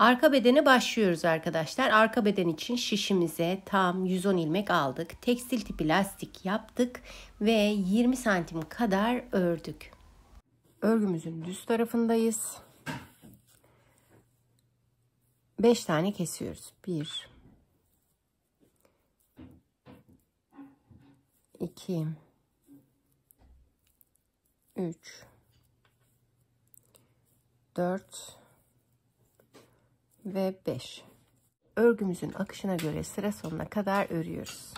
Arka bedene başlıyoruz arkadaşlar. Arka beden için şişimize tam 110 ilmek aldık. Tekstil tipi lastik yaptık ve 20 santim kadar ördük. Örgümüzün düz tarafındayız. 5 tane kesiyoruz. 1 2 3 4 ve 5. Örgümüzün akışına göre sıra sonuna kadar örüyoruz.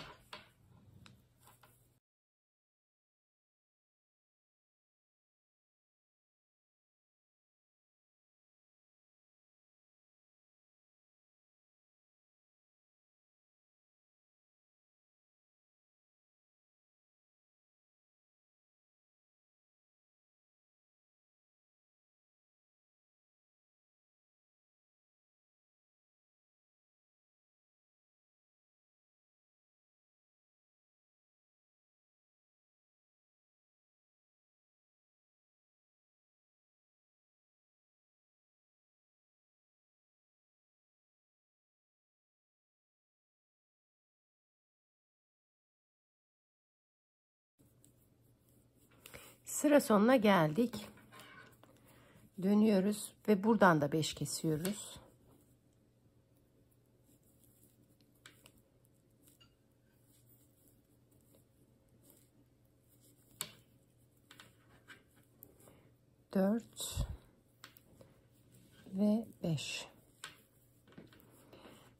Sıra sonuna geldik. Dönüyoruz ve buradan da 5 kesiyoruz. Dört ve beş.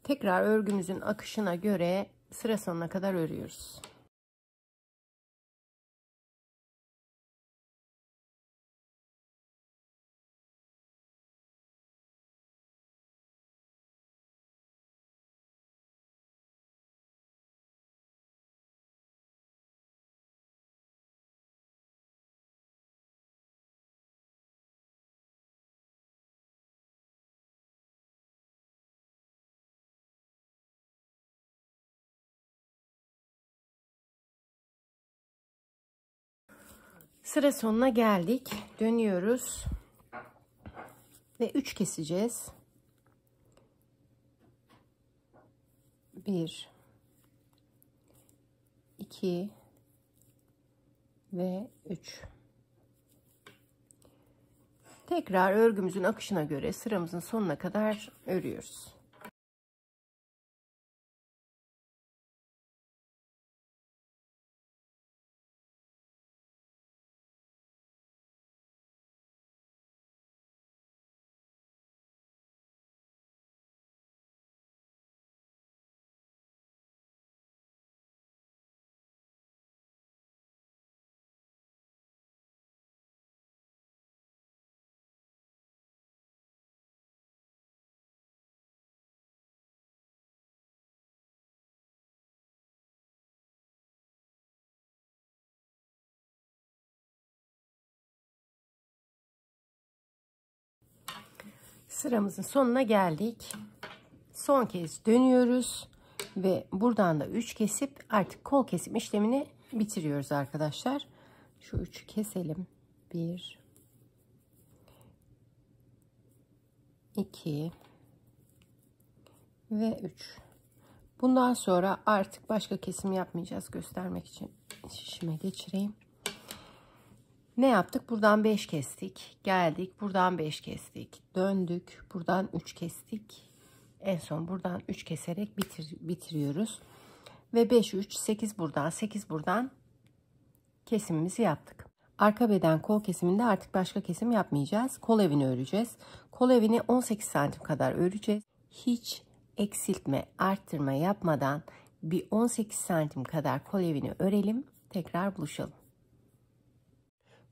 Tekrar örgümüzün akışına göre sıra sonuna kadar örüyoruz. Sıra sonuna geldik. Dönüyoruz. Ve 3 keseceğiz. 1 2 ve 3 Tekrar örgümüzün akışına göre sıramızın sonuna kadar örüyoruz. Sıramızın sonuna geldik. Son kez dönüyoruz ve buradan da 3 kesip artık kol kesim işlemini bitiriyoruz arkadaşlar. Şu 3'ü keselim. 1 2 ve 3 Bundan sonra artık başka kesim yapmayacağız göstermek için şişime geçireyim. Ne yaptık? Buradan 5 kestik. Geldik. Buradan 5 kestik. Döndük. Buradan 3 kestik. En son buradan 3 keserek bitir, bitiriyoruz. Ve 5 3 8 buradan 8 buradan kesimimizi yaptık. Arka beden kol kesiminde artık başka kesim yapmayacağız. Kol evini öreceğiz. Kol evini 18 santim kadar öreceğiz. Hiç eksiltme, arttırma yapmadan bir 18 santim kadar kol evini örelim. Tekrar buluşalım.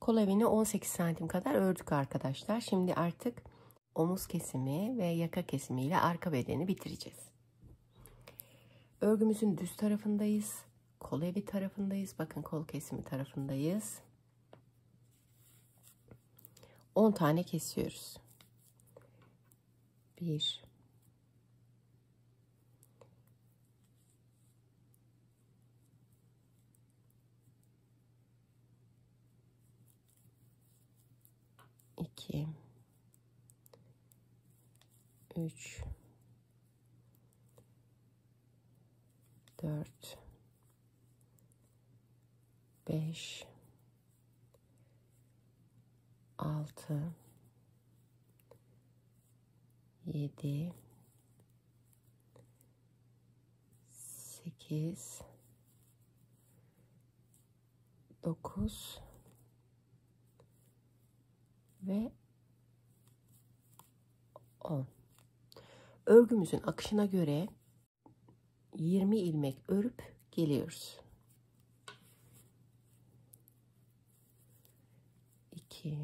Kol evini 18 santim kadar ördük arkadaşlar. Şimdi artık omuz kesimi ve yaka kesimi ile arka bedeni bitireceğiz. Örgümüzün düz tarafındayız. Kol evi tarafındayız. Bakın kol kesimi tarafındayız. 10 tane kesiyoruz. 1 2 3 3 4 5 6 7 8 9 ve 10. Örgümüzün akışına göre 20 ilmek örüp geliyoruz. 2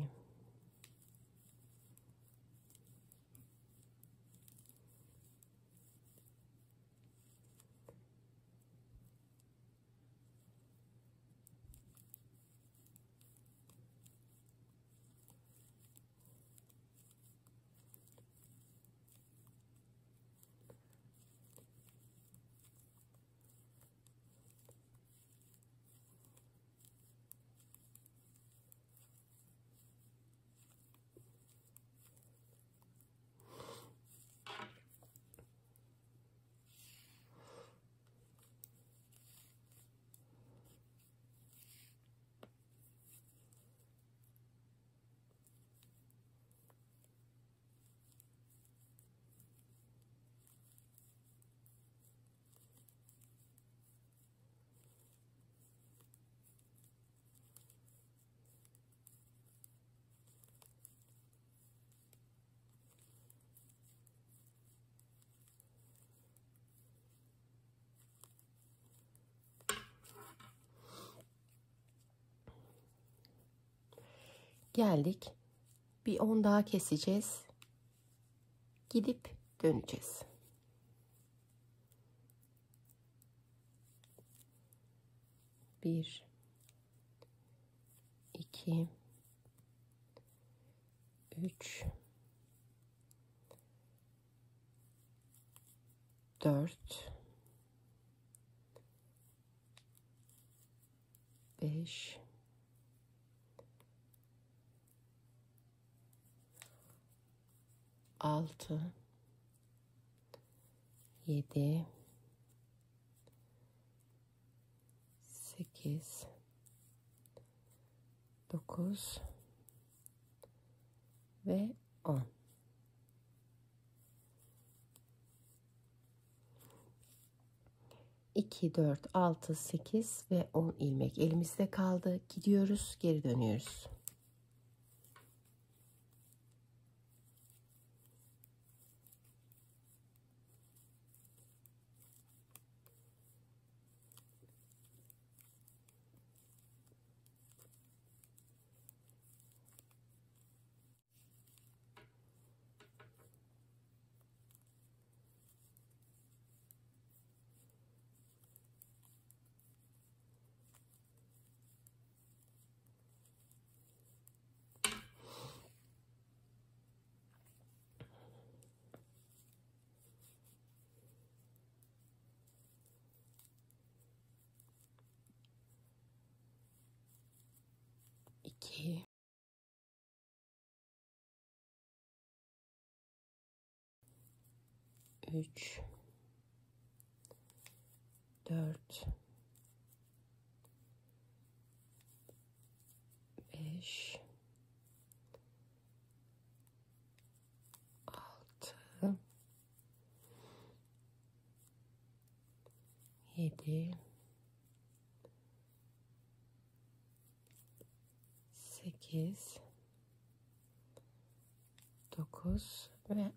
geldik. Bir 10 daha keseceğiz. Gidip döneceğiz. Bir, iki, üç, dört, beş, 6 7 8 9 ve 10 2 4 6 8 ve 10 ilmek elimizde kaldı. Gidiyoruz geri dönüyoruz 2 3 4 5 6 7 8 9 ve 10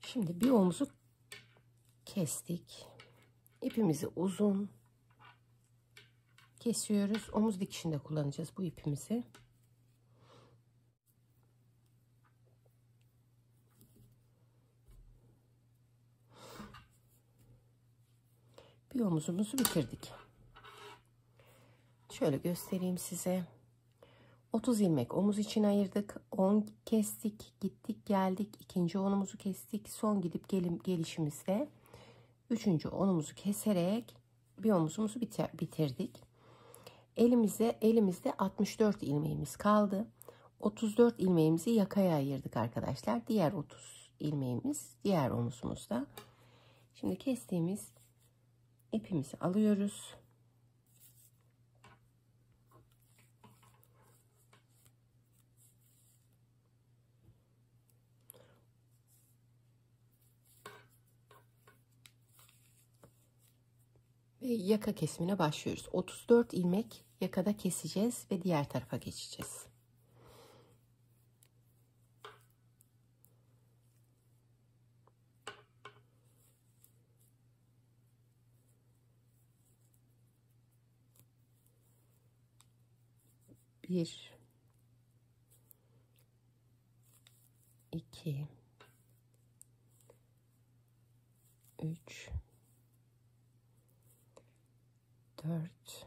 şimdi bir omuzu kestik. İpimizi uzun kesiyoruz. Omuz dikişinde kullanacağız bu ipimizi. Bir omuzumuzu bitirdik Şöyle göstereyim size. 30 ilmek omuz için ayırdık. 10 kestik. Gittik geldik. ikinci onumuzu kestik. Son gidip gelim, gelişimizde üçüncü onumuzu keserek bir omuzumuzu bitir, bitirdik. Elimize, elimizde 64 ilmeğimiz kaldı. 34 ilmeğimizi yakaya ayırdık arkadaşlar. Diğer 30 ilmeğimiz diğer omuzumuzda. Şimdi kestiğimiz ipimizi alıyoruz. Yaka kesimine başlıyoruz. 34 ilmek yakada keseceğiz ve diğer tarafa geçeceğiz. Bir, iki, üç, dört,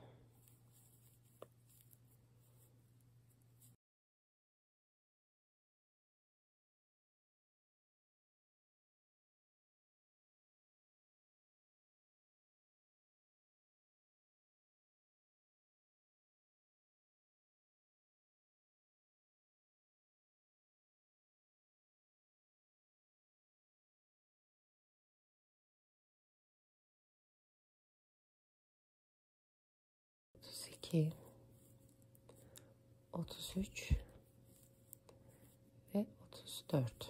otuz iki, otuz üç ve otuz dört.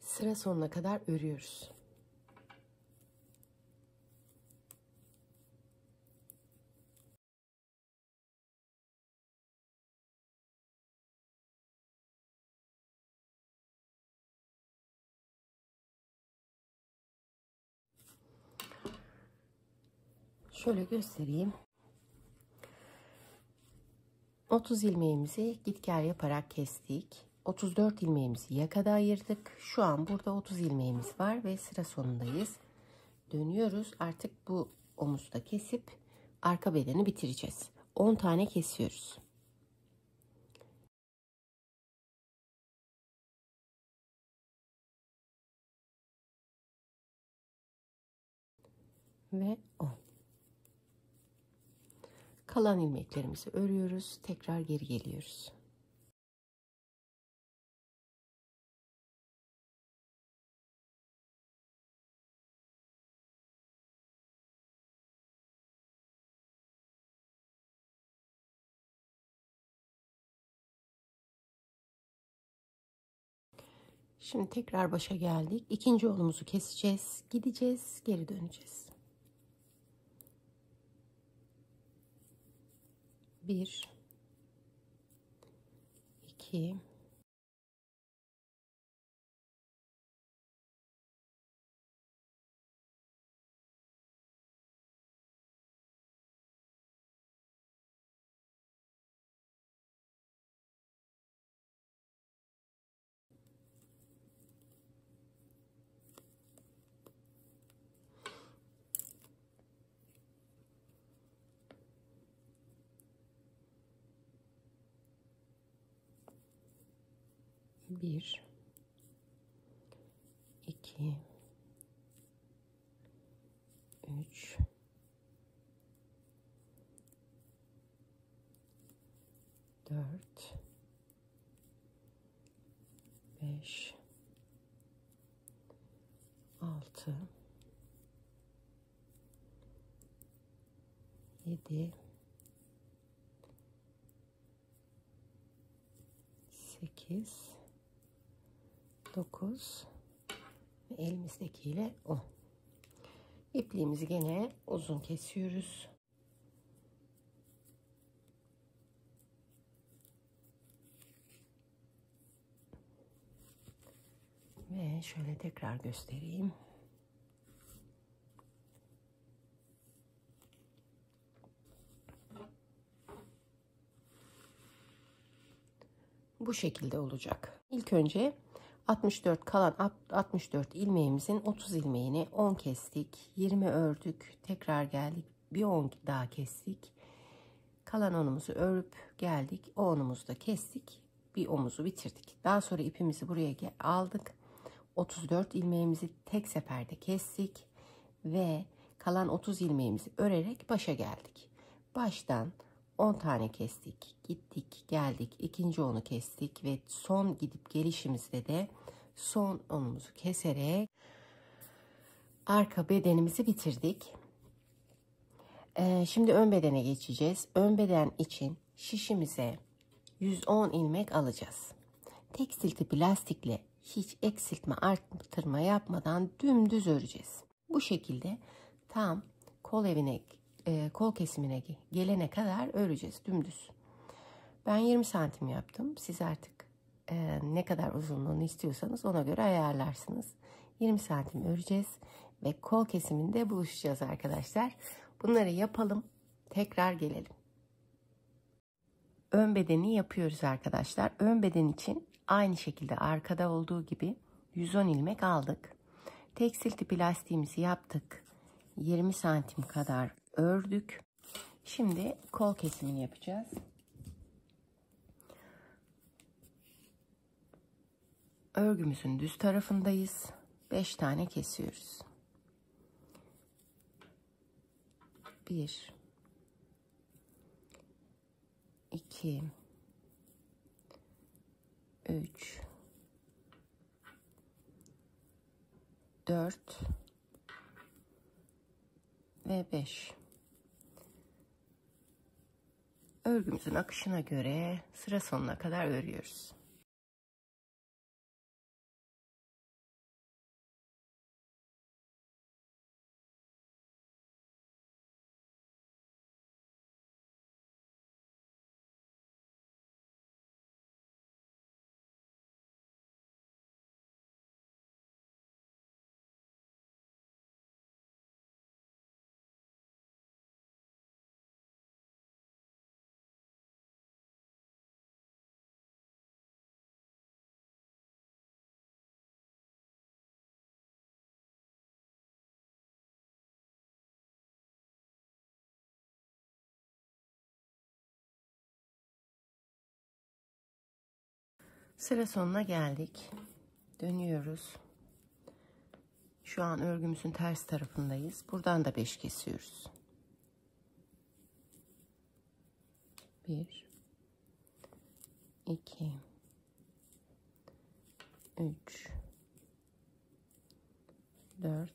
Sıra sonuna kadar örüyoruz. Şöyle göstereyim. 30 ilmeğimizi gitgel yaparak kestik. 34 ilmeğimizi yakada ayırdık. Şu an burada 30 ilmeğimiz var ve sıra sonundayız. Dönüyoruz. Artık bu omuzda kesip arka bedeni bitireceğiz. 10 tane kesiyoruz. Ve 10. Kalan ilmeklerimizi örüyoruz. Tekrar geri geliyoruz. Şimdi tekrar başa geldik. İkinci olumuzu keseceğiz. Gideceğiz. Geri döneceğiz. Bir, iki, bir, iki, üç, dört, beş, altı, yedi, sekiz, 9 ve elimizdekiyle 10. İpliğimizi gene uzun kesiyoruz. Ve şöyle tekrar göstereyim. Bu şekilde olacak. İlk önce 64 kalan 64 ilmeğimizin 30 ilmeğini 10 kestik. 20 ördük. Tekrar geldik. Bir 10 daha kestik. Kalan onumuzu örüp geldik. O onumuzu da kestik. Bir omuzu bitirdik. Daha sonra ipimizi buraya aldık. 34 ilmeğimizi tek seferde kestik ve kalan 30 ilmeğimizi örerek başa geldik. Baştan 10 tane kestik. Gittik, geldik. ikinci onu kestik ve son gidip gelişimizde de son onumuzu keserek arka bedenimizi bitirdik. Ee, şimdi ön bedene geçeceğiz. Ön beden için şişimize 110 ilmek alacağız. Tekstil tipi lastikle hiç eksiltme arttırma yapmadan dümdüz öreceğiz. Bu şekilde tam kol evine e, kol kesimine gelene kadar öreceğiz dümdüz. Ben 20 santim yaptım. Siz artık e, ne kadar uzunluğunu istiyorsanız ona göre ayarlarsınız. 20 santim öreceğiz ve kol kesiminde buluşacağız arkadaşlar. Bunları yapalım. Tekrar gelelim. Ön bedeni yapıyoruz arkadaşlar. Ön beden için aynı şekilde arkada olduğu gibi 110 ilmek aldık. Tekstil tipi lastiğimizi yaptık. 20 santim kadar ördük. Şimdi kol kesimini yapacağız. Örgümüzün düz tarafındayız. 5 tane kesiyoruz. 1 2 3 4 ve 5 örgümüzün akışına göre sıra sonuna kadar örüyoruz. Sıra sonuna geldik. Dönüyoruz. Şu an örgümüzün ters tarafındayız. Buradan da 5 kesiyoruz. 1 2 3 4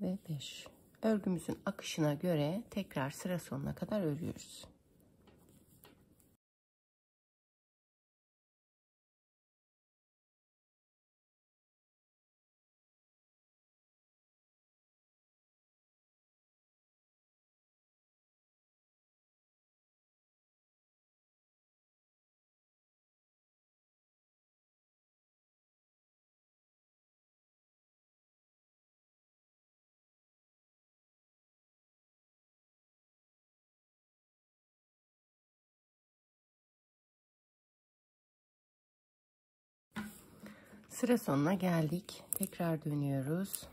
ve 5. Örgümüzün akışına göre tekrar sıra sonuna kadar örüyoruz. Sıra sonuna geldik. Tekrar dönüyoruz.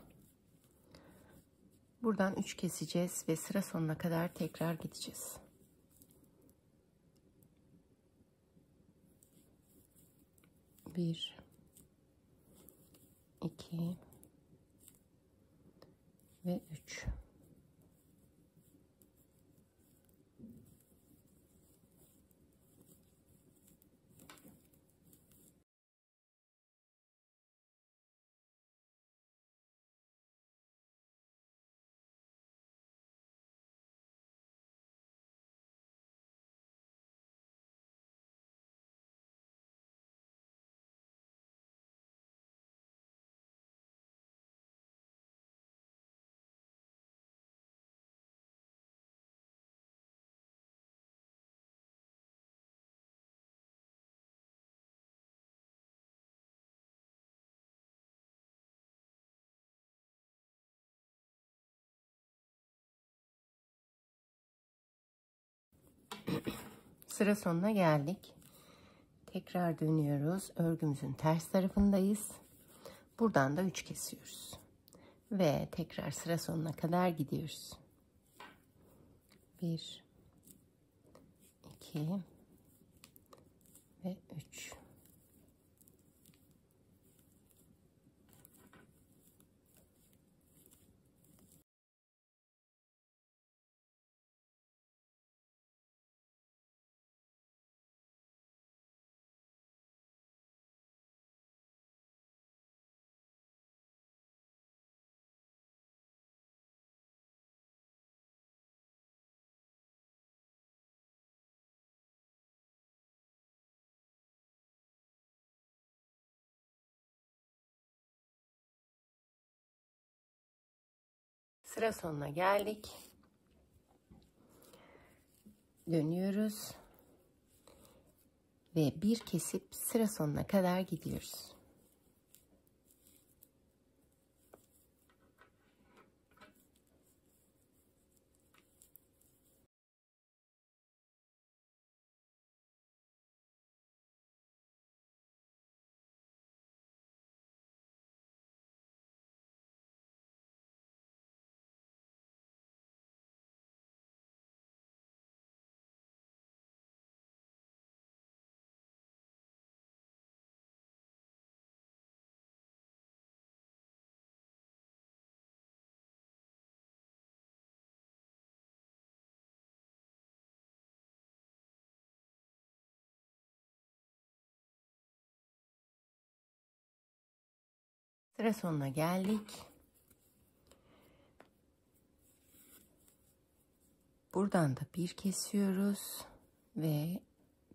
Buradan 3 keseceğiz ve sıra sonuna kadar tekrar gideceğiz. Bir, iki ve üç. Sıra sonuna geldik. Tekrar dönüyoruz. Örgümüzün ters tarafındayız. Buradan da 3 kesiyoruz. Ve tekrar sıra sonuna kadar gidiyoruz. 1 2 ve 3 Sıra sonuna geldik. Dönüyoruz. Ve bir kesip sıra sonuna kadar gidiyoruz. Sıra sonuna geldik. Buradan da bir kesiyoruz ve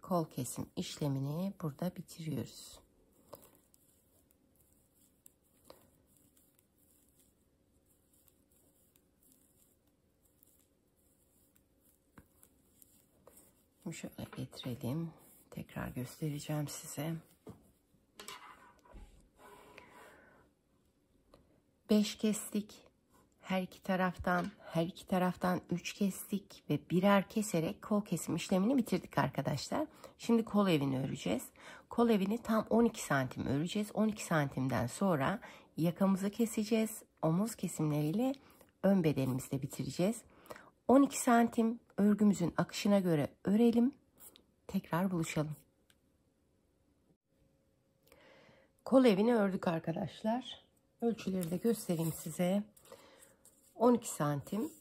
kol kesim işlemini burada bitiriyoruz. Şimdi şöyle getirelim. Tekrar göstereceğim size. 5 kestik. Her iki taraftan, her iki taraftan 3 kestik ve birer keserek kol kesim işlemini bitirdik arkadaşlar. Şimdi kol evini öreceğiz. Kol evini tam 12 santim öreceğiz. 12 santimden sonra yakamızı keseceğiz. Omuz kesimleriyle ön bedenimizi de bitireceğiz. 12 santim örgümüzün akışına göre örelim. Tekrar buluşalım. Kol evini ördük arkadaşlar. Ölçüleri de göstereyim size. 12 santim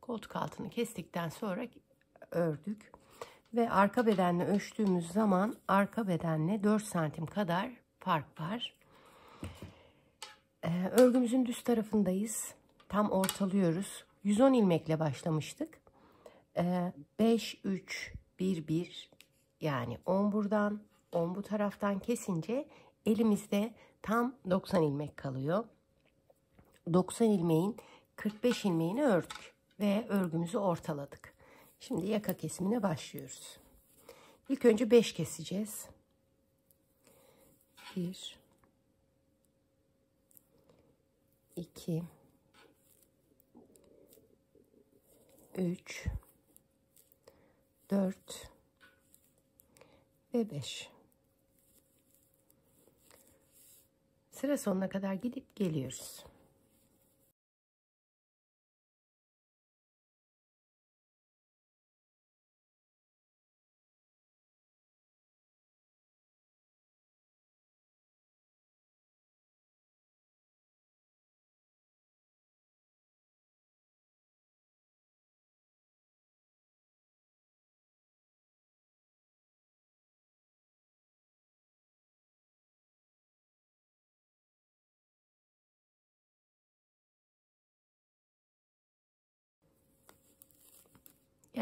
koltuk altını kestikten sonra ördük. Ve arka bedenle ölçtüğümüz zaman arka bedenle 4 santim kadar fark var. Ee, örgümüzün düz tarafındayız. Tam ortalıyoruz. 110 ilmekle başlamıştık. Ee, 5, 3, 1, 1 yani 10 buradan 10 bu taraftan kesince elimizde tam 90 ilmek kalıyor. 90 ilmeğin 45 ilmeğini ördük ve örgümüzü ortaladık. Şimdi yaka kesimine başlıyoruz. İlk önce 5 keseceğiz. 1 2 3 4 ve 5 Sıra sonuna kadar gidip geliyoruz.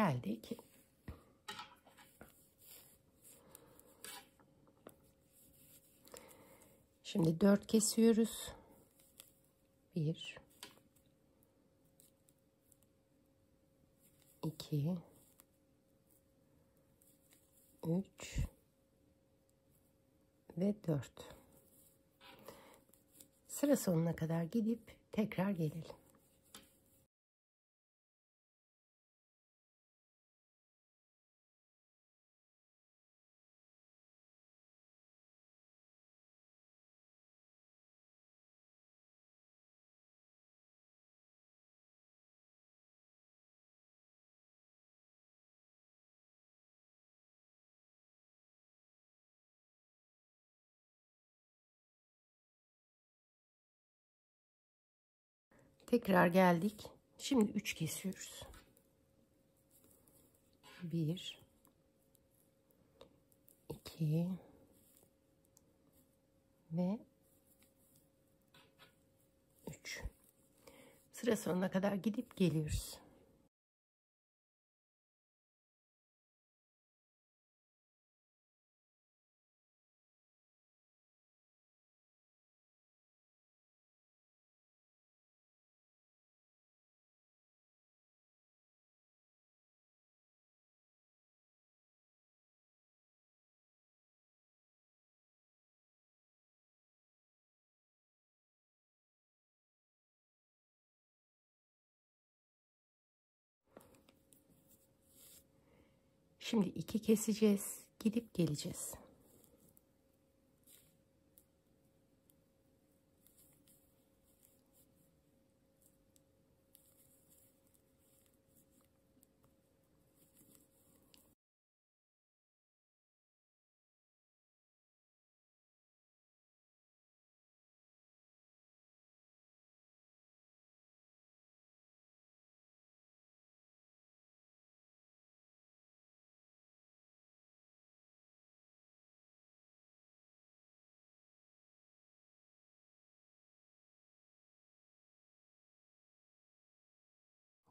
Geldik. Şimdi dört kesiyoruz. Bir, iki, üç ve dört. Sıra sonuna kadar gidip tekrar gelelim. Tekrar geldik. Şimdi 3 kesiyoruz. 1 2 ve 3 Sıra sonuna kadar gidip geliyoruz. Şimdi iki keseceğiz. Gidip geleceğiz.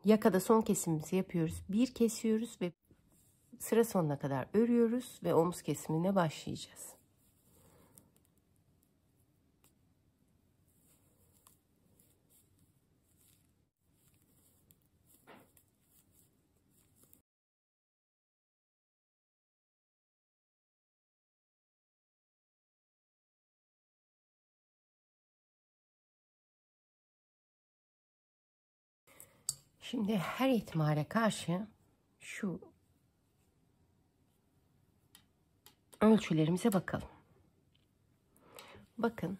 Yakada son kesimimizi yapıyoruz. Bir kesiyoruz ve sıra sonuna kadar örüyoruz ve omuz kesimine başlayacağız. Şimdi her ihtimale karşı şu ölçülerimize bakalım. Bakın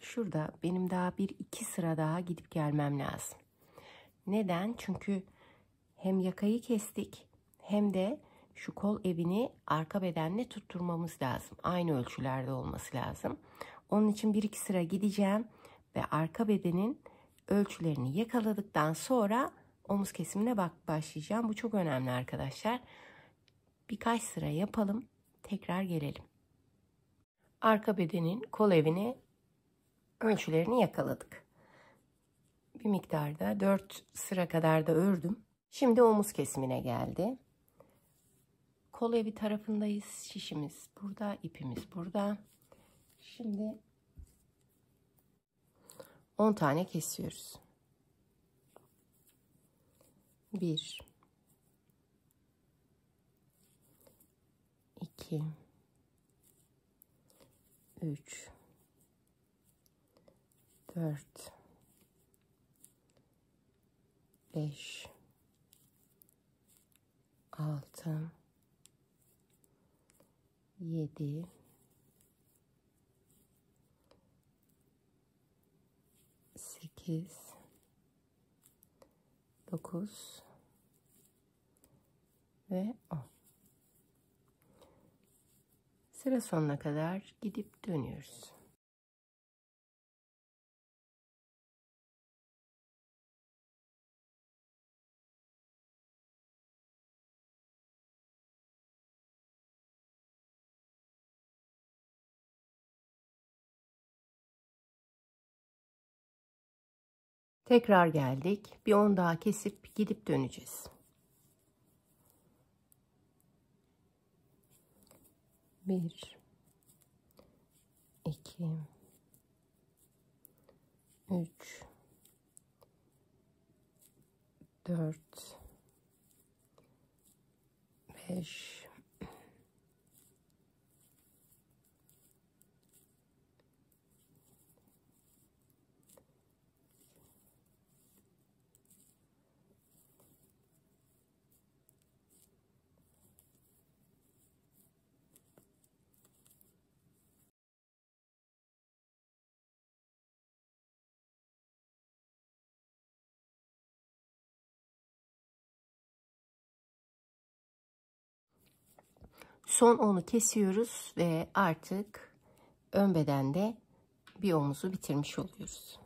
şurada benim daha bir iki sıra daha gidip gelmem lazım. Neden? Çünkü hem yakayı kestik hem de şu kol evini arka bedenle tutturmamız lazım. Aynı ölçülerde olması lazım. Onun için bir iki sıra gideceğim ve arka bedenin ölçülerini yakaladıktan sonra omuz kesimine bak başlayacağım. Bu çok önemli arkadaşlar. Birkaç sıra yapalım. Tekrar gelelim. Arka bedenin kol evini ölçülerini yakaladık. Bir miktarda 4 sıra kadar da ördüm. Şimdi omuz kesimine geldi. Kol evi tarafındayız. Şişimiz burada, ipimiz burada. Şimdi 10 tane kesiyoruz. 1 2 3 4 5 6 7 8 9 ve 10. Sıra sonuna kadar gidip dönüyoruz. Tekrar geldik. Bir 10 daha kesip gidip döneceğiz. Bir, iki, üç, dört, beş, Son onu kesiyoruz ve artık ön bedende bir omuzu bitirmiş oluyoruz.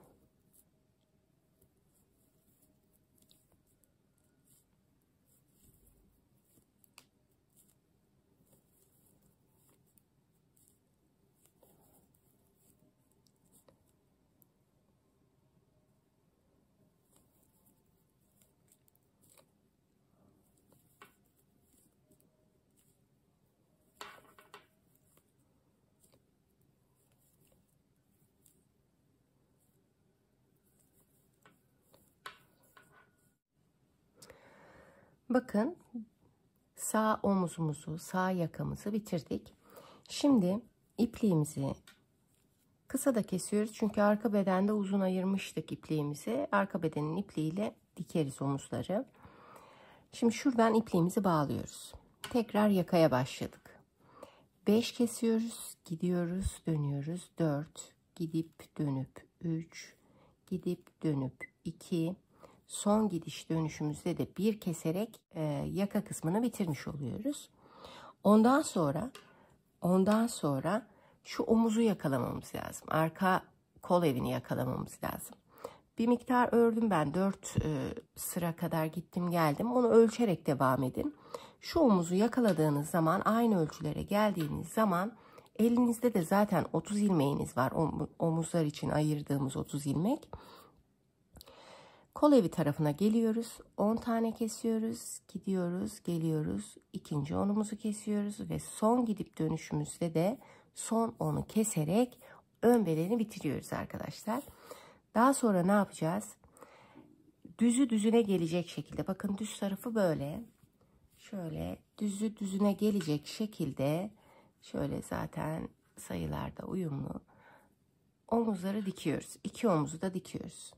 Bakın sağ omuzumuzu, sağ yakamızı bitirdik. Şimdi ipliğimizi kısa da kesiyoruz. Çünkü arka bedende uzun ayırmıştık ipliğimizi. Arka bedenin ipliğiyle dikeriz omuzları. Şimdi şuradan ipliğimizi bağlıyoruz. tekrar yakaya başladık. 5 kesiyoruz, gidiyoruz, dönüyoruz. 4, gidip dönüp 3, gidip dönüp 2, son gidiş dönüşümüzde de bir keserek e, yaka kısmını bitirmiş oluyoruz. Ondan sonra ondan sonra şu omuzu yakalamamız lazım. Arka kol evini yakalamamız lazım. Bir miktar ördüm ben. 4 e, sıra kadar gittim geldim. Onu ölçerek devam edin. Şu omuzu yakaladığınız zaman aynı ölçülere geldiğiniz zaman elinizde de zaten 30 ilmeğiniz var. Omuzlar için ayırdığımız 30 ilmek. Kol evi tarafına geliyoruz. 10 tane kesiyoruz. Gidiyoruz, geliyoruz. İkinci onumuzu kesiyoruz ve son gidip dönüşümüzde de son onu keserek ön beleni bitiriyoruz arkadaşlar. Daha sonra ne yapacağız? Düzü düzüne gelecek şekilde. Bakın düz tarafı böyle. Şöyle düzü düzüne gelecek şekilde şöyle zaten sayılarda uyumlu omuzları dikiyoruz. İki omuzu da dikiyoruz.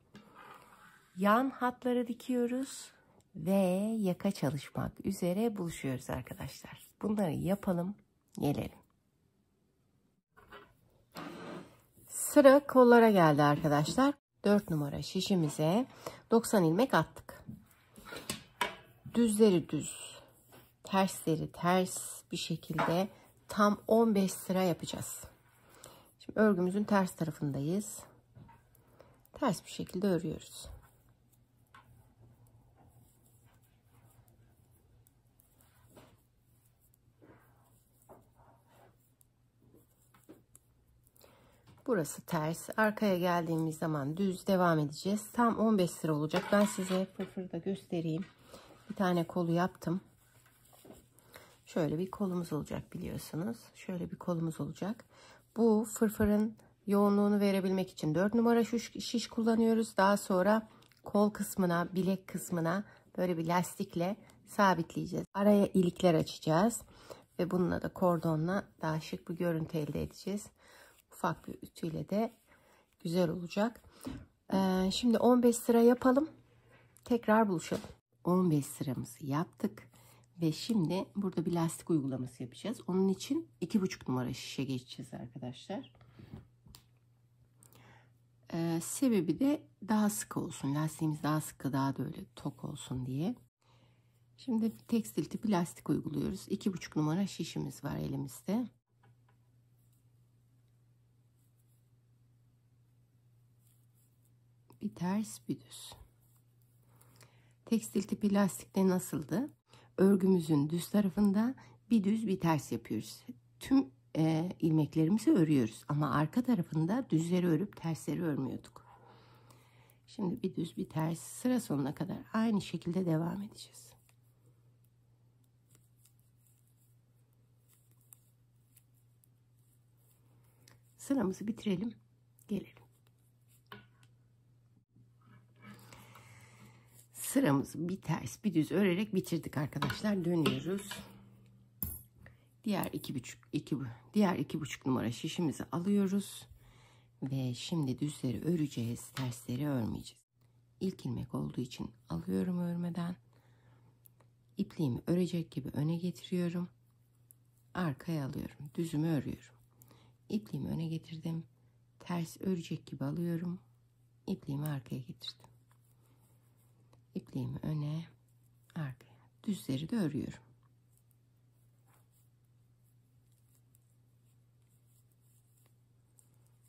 Yan hatları dikiyoruz ve yaka çalışmak üzere buluşuyoruz arkadaşlar. Bunları yapalım, gelelim. Sıra kollara geldi arkadaşlar. 4 numara şişimize 90 ilmek attık. Düzleri düz, tersleri ters bir şekilde tam 15 sıra yapacağız. Şimdi örgümüzün ters tarafındayız. Ters bir şekilde örüyoruz. Burası ters. Arkaya geldiğimiz zaman düz devam edeceğiz. Tam 15 sıra olacak. Ben size fırfırda göstereyim. Bir tane kolu yaptım. Şöyle bir kolumuz olacak biliyorsunuz. Şöyle bir kolumuz olacak. Bu fırfırın yoğunluğunu verebilmek için 4 numara şiş kullanıyoruz. Daha sonra kol kısmına, bilek kısmına böyle bir lastikle sabitleyeceğiz. Araya ilikler açacağız. Ve bununla da kordonla daha şık bir görüntü elde edeceğiz ufak bir ütüyle de güzel olacak. Ee, şimdi 15 sıra yapalım. Tekrar buluşalım. 15 sıramızı yaptık. Ve şimdi burada bir lastik uygulaması yapacağız. Onun için 2,5 numara şişe geçeceğiz arkadaşlar. Ee, sebebi de daha sıkı olsun. Lastiğimiz daha sıkı daha da öyle tok olsun diye. Şimdi tekstil tipi lastik uyguluyoruz. 2,5 numara şişimiz var elimizde. Bir ters bir düz. Tekstil tipi lastikte nasıldı? Örgümüzün düz tarafında bir düz bir ters yapıyoruz. Tüm e, ilmeklerimizi örüyoruz ama arka tarafında düzleri örüp tersleri örmüyorduk. Şimdi bir düz bir ters sıra sonuna kadar aynı şekilde devam edeceğiz. Sıramızı bitirelim. Gelelim. Sıramızı bir ters bir düz örerek bitirdik arkadaşlar. Dönüyoruz. Diğer iki buçuk iki diğer iki buçuk numara şişimizi alıyoruz ve şimdi düzleri öreceğiz, tersleri örmeyeceğiz. İlk ilmek olduğu için alıyorum örmeden. İpliğimi örecek gibi öne getiriyorum. Arkaya alıyorum. Düzümü örüyorum. İpliğimi öne getirdim. Ters örecek gibi alıyorum. İpliğimi arkaya getirdim ipliğimi öne arkaya düzleri de örüyorum.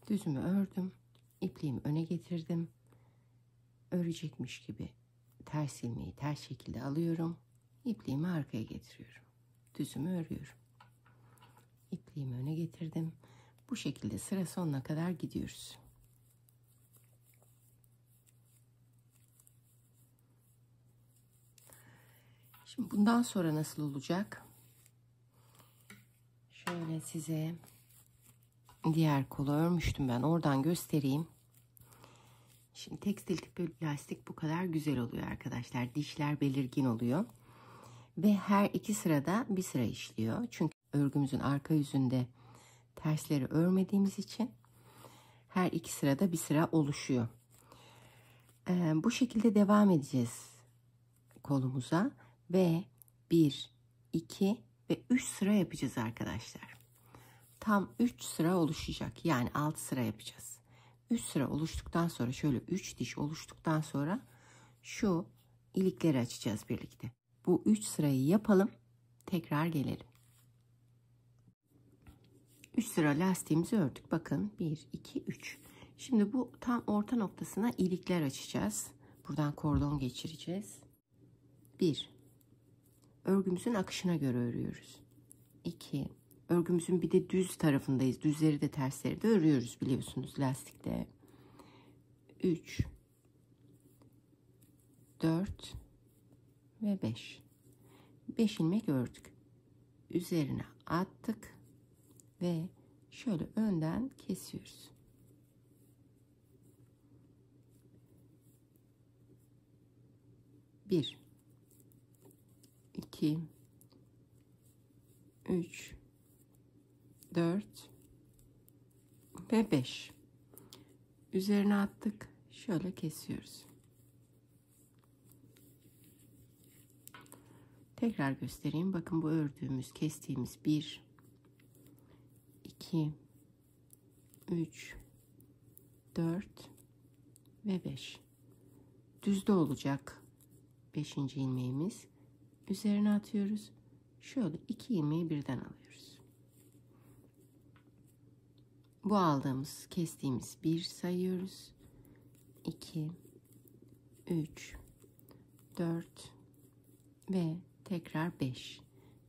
Düzümü ördüm. ipliğimi öne getirdim. Örecekmiş gibi ters ilmeği ters şekilde alıyorum. İpliğimi arkaya getiriyorum. Düzümü örüyorum. İpliğimi öne getirdim. Bu şekilde sıra sonuna kadar gidiyoruz. Şimdi bundan sonra nasıl olacak? Şöyle size diğer kolu örmüştüm ben. Oradan göstereyim. Şimdi tekstil tipi lastik bu kadar güzel oluyor arkadaşlar. Dişler belirgin oluyor. Ve her iki sırada bir sıra işliyor. Çünkü örgümüzün arka yüzünde tersleri örmediğimiz için her iki sırada bir sıra oluşuyor. Ee, bu şekilde devam edeceğiz kolumuza ve 1 2 ve 3 sıra yapacağız arkadaşlar. Tam 3 sıra oluşacak. Yani 6 sıra yapacağız. 3 sıra oluştuktan sonra şöyle 3 diş oluştuktan sonra şu ilikleri açacağız birlikte. Bu 3 sırayı yapalım. Tekrar gelelim. 3 sıra lastiğimizi ördük. Bakın 1, 2, 3. Şimdi bu tam orta noktasına ilikler açacağız. Buradan kordon geçireceğiz. 1. Örgümüzün akışına göre örüyoruz. 2. Örgümüzün bir de düz tarafındayız. Düzleri de tersleri de örüyoruz biliyorsunuz lastikte. 3 4 ve 5. 5 ilmek ördük. Üzerine attık ve şöyle önden kesiyoruz. Bir, iki, üç, dört ve beş. Üzerine attık. Şöyle kesiyoruz. Tekrar göstereyim. Bakın bu ördüğümüz, kestiğimiz bir, 2 3 4 ve 5 düzde olacak 5. ilmeğimiz üzerine atıyoruz şöyle iki ilmeği birden alıyoruz bu aldığımız kestiğimiz bir sayıyoruz 2 3 4 ve tekrar 5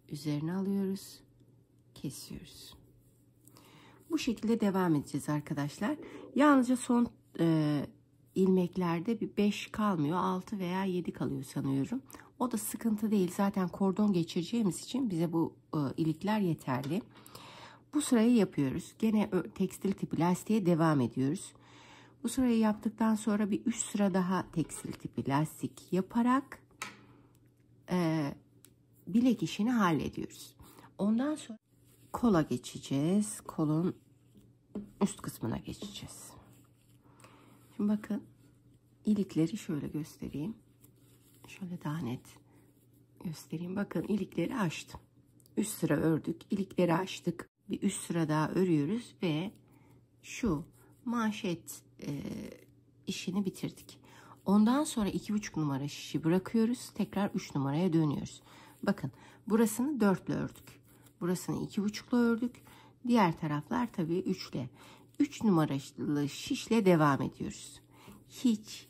üzerine alıyoruz kesiyoruz bu şekilde devam edeceğiz arkadaşlar. Yalnızca son e, ilmeklerde bir 5 kalmıyor. 6 veya 7 kalıyor sanıyorum. O da sıkıntı değil. Zaten kordon geçireceğimiz için bize bu e, ilikler yeterli. Bu sırayı yapıyoruz. Gene tekstil tipi lastiğe devam ediyoruz. Bu sırayı yaptıktan sonra bir 3 sıra daha tekstil tipi lastik yaparak e, bilek işini hallediyoruz. Ondan sonra kola geçeceğiz. Kolun üst kısmına geçeceğiz. Şimdi bakın ilikleri şöyle göstereyim. Şöyle daha net göstereyim. Bakın ilikleri açtım. Üst sıra ördük. ilikleri açtık. Bir üst sıra daha örüyoruz ve şu manşet e, işini bitirdik. Ondan sonra iki buçuk numara şişi bırakıyoruz. Tekrar üç numaraya dönüyoruz. Bakın burasını dörtle ördük. Burasını iki buçukla ördük. Diğer taraflar tabii üçle. Üç numaralı şişle devam ediyoruz. Hiç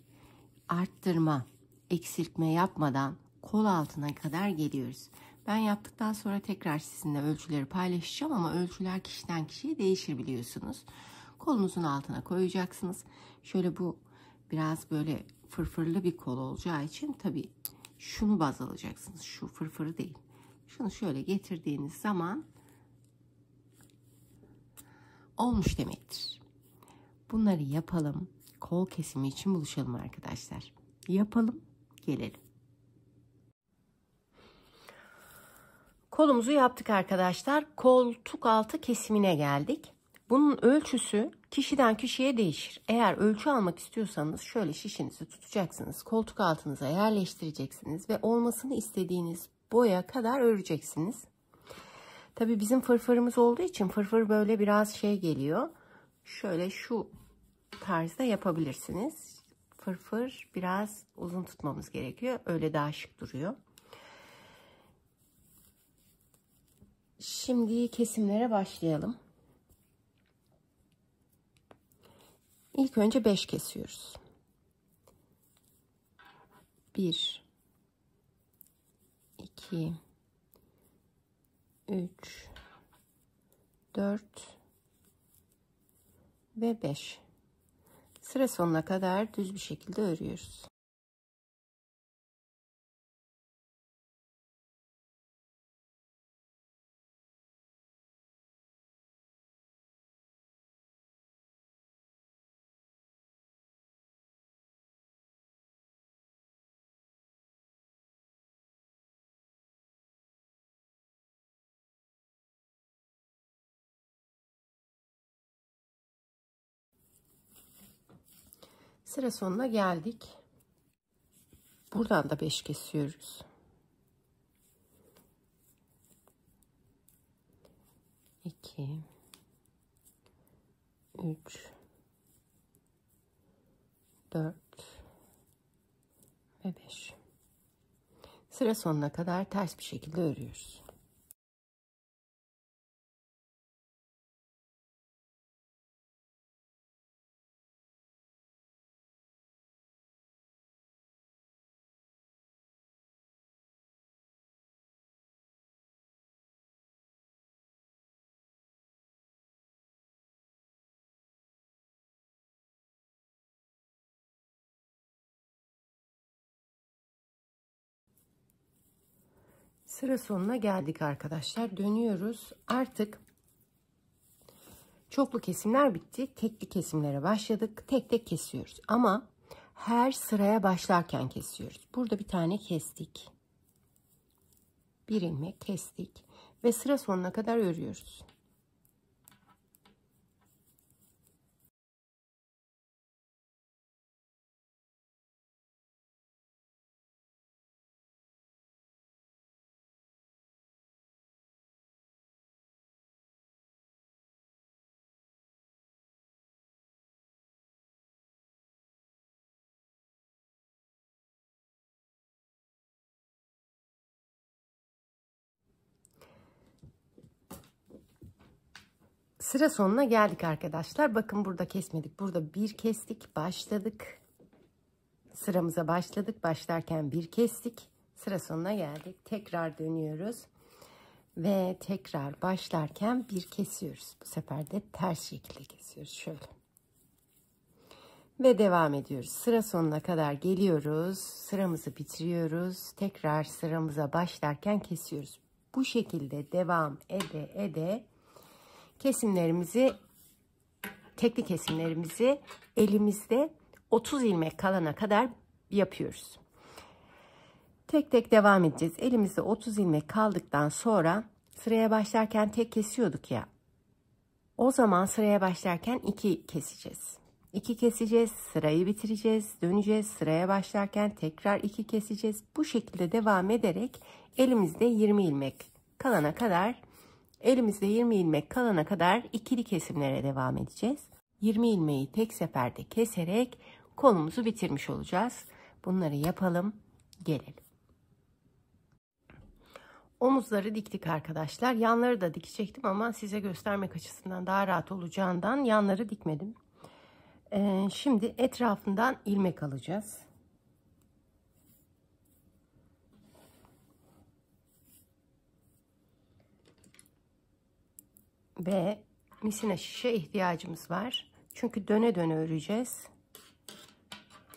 arttırma, eksiltme yapmadan kol altına kadar geliyoruz. Ben yaptıktan sonra tekrar sizinle ölçüleri paylaşacağım ama ölçüler kişiden kişiye değişir biliyorsunuz. Kolunuzun altına koyacaksınız. Şöyle bu biraz böyle fırfırlı bir kol olacağı için tabii şunu baz alacaksınız. Şu fırfırı değil. Şunu şöyle getirdiğiniz zaman olmuş demektir. Bunları yapalım. Kol kesimi için buluşalım arkadaşlar. Yapalım, gelelim. Kolumuzu yaptık arkadaşlar. Koltuk altı kesimine geldik. Bunun ölçüsü kişiden kişiye değişir. Eğer ölçü almak istiyorsanız şöyle şişinizi tutacaksınız. Koltuk altınıza yerleştireceksiniz ve olmasını istediğiniz boya kadar öreceksiniz. Tabii bizim fırfırımız olduğu için fırfır böyle biraz şey geliyor. Şöyle şu tarzda yapabilirsiniz. Fırfır biraz uzun tutmamız gerekiyor. Öyle daha şık duruyor. Şimdi kesimlere başlayalım. İlk önce 5 kesiyoruz. 1 2 3 4 ve 5 sıra sonuna kadar düz bir şekilde örüyoruz. Sıra sonuna geldik. Buradan da 5 kesiyoruz. 2 3 4 ve 5 sıra sonuna kadar ters bir şekilde örüyoruz. Sıra sonuna geldik arkadaşlar. Dönüyoruz. Artık çoklu kesimler bitti. Tekli kesimlere başladık. Tek tek kesiyoruz. Ama her sıraya başlarken kesiyoruz. Burada bir tane kestik. Bir ilmek kestik. Ve sıra sonuna kadar örüyoruz. Sıra sonuna geldik arkadaşlar. Bakın burada kesmedik. Burada bir kestik. Başladık. Sıramıza başladık. Başlarken bir kestik. Sıra sonuna geldik. Tekrar dönüyoruz. Ve tekrar başlarken bir kesiyoruz. Bu sefer de ters şekilde kesiyoruz. Şöyle. Ve devam ediyoruz. Sıra sonuna kadar geliyoruz. Sıramızı bitiriyoruz. Tekrar sıramıza başlarken kesiyoruz. Bu şekilde devam ede ede kesimlerimizi tekli kesimlerimizi elimizde 30 ilmek kalana kadar yapıyoruz. Tek tek devam edeceğiz. Elimizde 30 ilmek kaldıktan sonra sıraya başlarken tek kesiyorduk ya. O zaman sıraya başlarken 2 keseceğiz. 2 keseceğiz, sırayı bitireceğiz, döneceğiz. Sıraya başlarken tekrar 2 keseceğiz. Bu şekilde devam ederek elimizde 20 ilmek kalana kadar Elimizde 20 ilmek kalana kadar ikili kesimlere devam edeceğiz. 20 ilmeği tek seferde keserek kolumuzu bitirmiş olacağız. Bunları yapalım, gelelim. Omuzları diktik arkadaşlar. Yanları da dikecektim ama size göstermek açısından daha rahat olacağından yanları dikmedim. Ee, şimdi etrafından ilmek alacağız. Ve misine şişe ihtiyacımız var. Çünkü döne döne öreceğiz.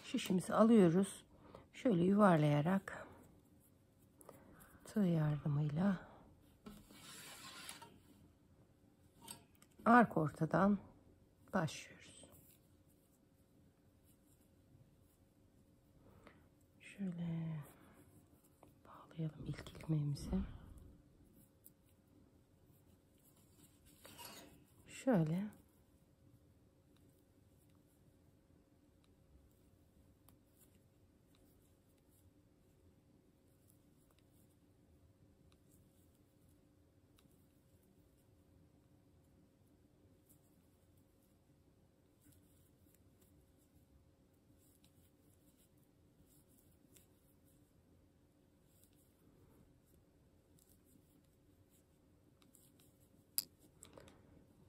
Şişimizi alıyoruz. Şöyle yuvarlayarak tığ yardımıyla ark ortadan başlıyoruz. Şöyle bağlayalım ilk ilmeğimizi. Şöyle.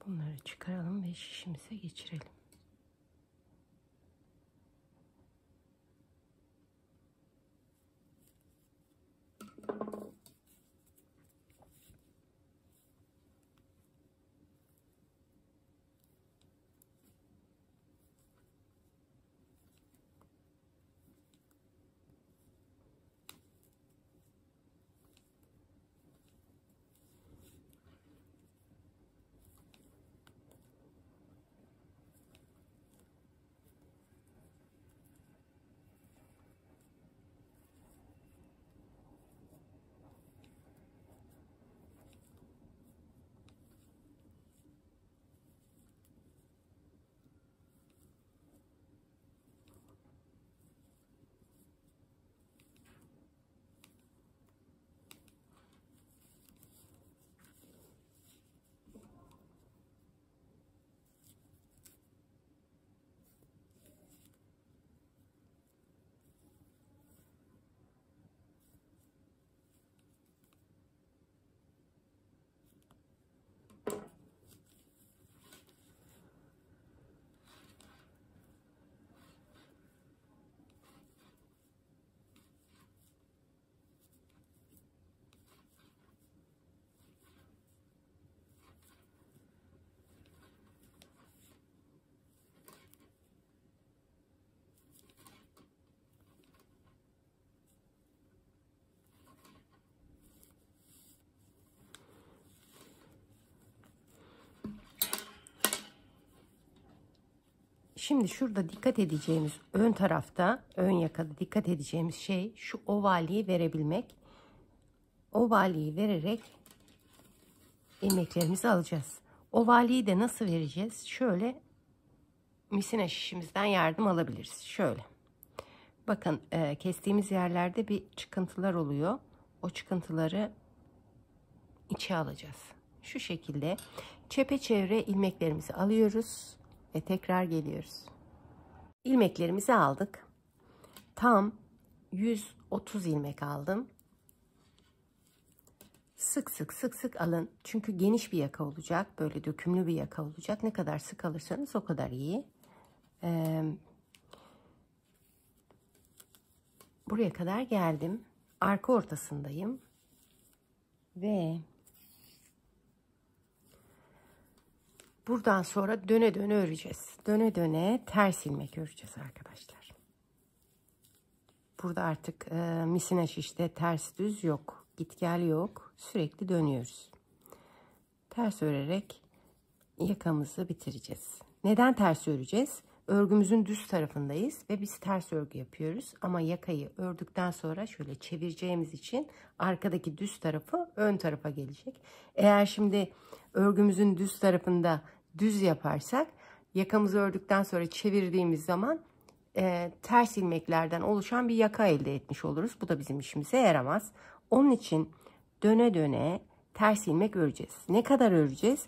Bunları çıkaralım ve şişimize geçirelim. Şimdi şurada dikkat edeceğimiz ön tarafta, ön yakada dikkat edeceğimiz şey şu ovalliği verebilmek. Ovalliği vererek ilmeklerimizi alacağız. Ovalliği de nasıl vereceğiz? Şöyle misina şişimizden yardım alabiliriz. Şöyle. Bakın e, kestiğimiz yerlerde bir çıkıntılar oluyor. O çıkıntıları içe alacağız. Şu şekilde çepeçevre ilmeklerimizi alıyoruz ve tekrar geliyoruz. İlmeklerimizi aldık. Tam 130 ilmek aldım. Sık sık sık sık alın. Çünkü geniş bir yaka olacak. Böyle dökümlü bir yaka olacak. Ne kadar sık alırsanız o kadar iyi. Ee, buraya kadar geldim. Arka ortasındayım. Ve buradan sonra döne döne öreceğiz. Döne döne ters ilmek öreceğiz arkadaşlar. Burada artık e, misina şişte ters düz yok. Git gel yok. Sürekli dönüyoruz. Ters örerek yakamızı bitireceğiz. Neden ters öreceğiz? Örgümüzün düz tarafındayız ve biz ters örgü yapıyoruz. Ama yakayı ördükten sonra şöyle çevireceğimiz için arkadaki düz tarafı ön tarafa gelecek. Eğer şimdi örgümüzün düz tarafında düz yaparsak yakamızı ördükten sonra çevirdiğimiz zaman e, ters ilmeklerden oluşan bir yaka elde etmiş oluruz. Bu da bizim işimize yaramaz. Onun için döne döne ters ilmek öreceğiz. Ne kadar öreceğiz?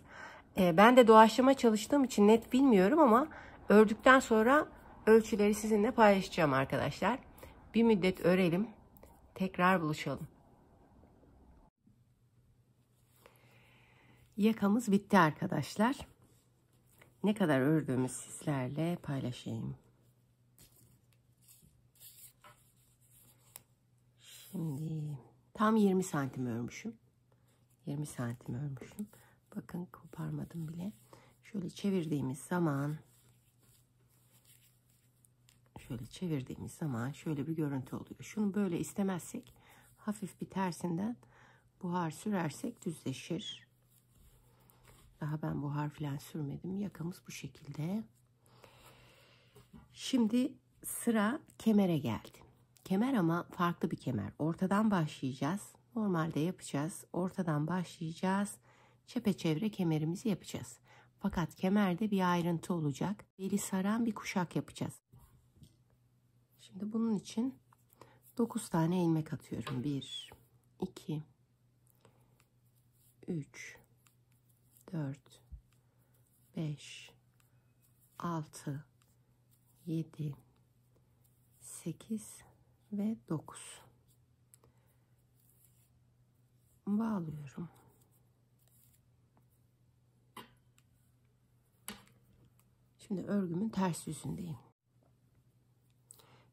E, ben de doğaçlama çalıştığım için net bilmiyorum ama ördükten sonra ölçüleri sizinle paylaşacağım arkadaşlar. Bir müddet örelim. Tekrar buluşalım. Yakamız bitti arkadaşlar. Ne kadar ördüğümü sizlerle paylaşayım. Şimdi tam 20 santim örmüşüm. 20 santim örmüşüm. Bakın koparmadım bile. Şöyle çevirdiğimiz zaman şöyle çevirdiğimiz zaman şöyle bir görüntü oluyor. Şunu böyle istemezsek hafif bir tersinden buhar sürersek düzleşir. Daha ben buhar falan sürmedim. Yakamız bu şekilde. Şimdi sıra kemere geldi. Kemer ama farklı bir kemer. Ortadan başlayacağız. Normalde yapacağız. Ortadan başlayacağız. Çepeçevre kemerimizi yapacağız. Fakat kemerde bir ayrıntı olacak. Beli saran bir kuşak yapacağız. Şimdi bunun için 9 tane ilmek atıyorum. 1 2 3 4 5 6 7 8 ve 9 bağlıyorum. Şimdi örgümün ters yüzündeyim.